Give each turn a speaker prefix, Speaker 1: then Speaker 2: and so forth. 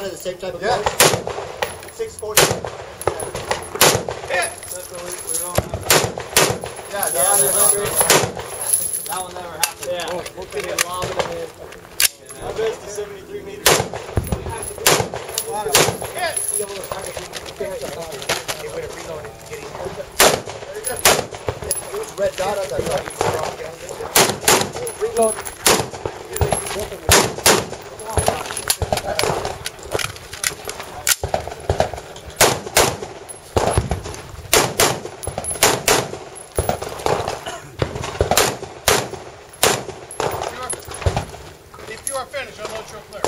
Speaker 1: the same type of
Speaker 2: Yeah.
Speaker 1: gun?
Speaker 2: 640.
Speaker 3: Hit!
Speaker 2: Yeah,
Speaker 1: Yeah,
Speaker 2: yeah,
Speaker 1: That will never happen.
Speaker 4: Yeah. We'll get it lobbing it in.
Speaker 2: My best is 73 meters.
Speaker 1: It was red dot on that gun.
Speaker 4: Reload. a finish, I'm not sure clear.